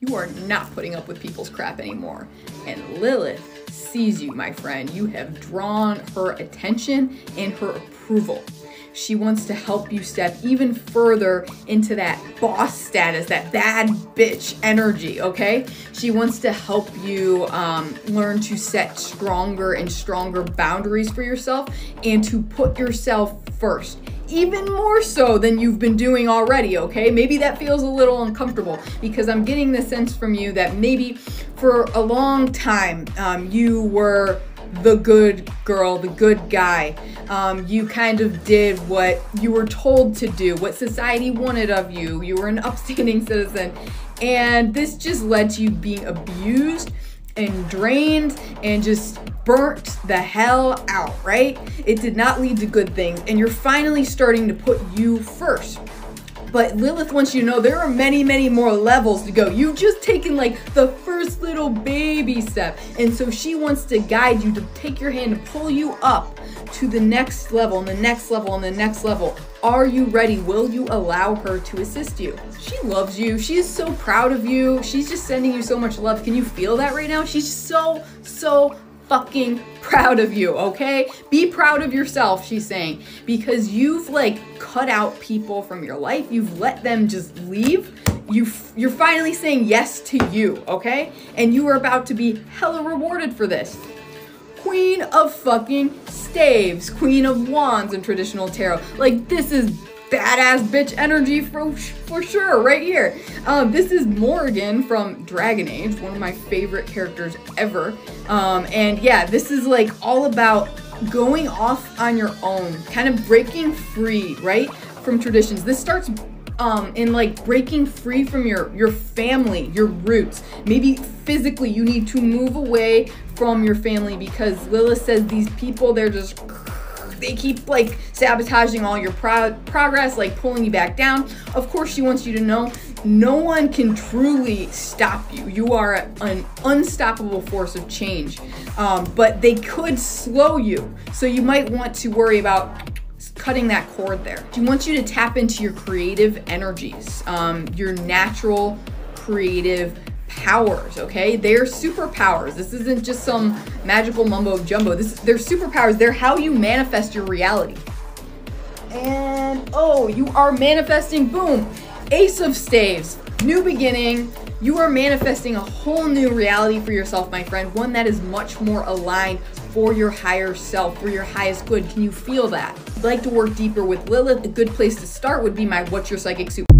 You are not putting up with people's crap anymore. And Lilith sees you, my friend. You have drawn her attention and her approval. She wants to help you step even further into that boss status, that bad bitch energy, okay? She wants to help you um, learn to set stronger and stronger boundaries for yourself and to put yourself first even more so than you've been doing already, okay? Maybe that feels a little uncomfortable because I'm getting the sense from you that maybe for a long time um, you were the good girl, the good guy. Um, you kind of did what you were told to do, what society wanted of you. You were an upstanding citizen. And this just led to you being abused and drained and just burnt the hell out, right? It did not lead to good things. And you're finally starting to put you first. But Lilith wants you to know there are many, many more levels to go. You've just taken like the first little baby step. And so she wants to guide you to take your hand to pull you up to the next level and the next level and the next level. Are you ready? Will you allow her to assist you? She loves you. She is so proud of you. She's just sending you so much love. Can you feel that right now? She's so, so fucking proud of you, okay? Be proud of yourself, she's saying, because you've like cut out people from your life. You've let them just leave. You you're finally saying yes to you, okay? And you are about to be hella rewarded for this. Queen of fucking staves, Queen of wands in traditional tarot. Like this is badass bitch energy for, for sure right here. Um, this is Morrigan from Dragon Age, one of my favorite characters ever. Um, and yeah, this is like all about going off on your own, kind of breaking free, right, from traditions. This starts um, in like breaking free from your your family, your roots. Maybe physically you need to move away from your family because Lilith says these people they're just they keep like sabotaging all your pro- progress, like pulling you back down. Of course, she wants you to know no one can truly stop you. You are an unstoppable force of change, um, but they could slow you. So you might want to worry about cutting that cord there. She wants you to tap into your creative energies, um, your natural creative powers, okay? They're superpowers. This isn't just some magical mumbo jumbo. This they're superpowers. They're how you manifest your reality. And oh, you are manifesting boom. Ace of staves. New beginning. You are manifesting a whole new reality for yourself, my friend. One that is much more aligned for your higher self, for your highest good. Can you feel that? I'd like to work deeper with Lilith. A good place to start would be my What's Your Psychic Super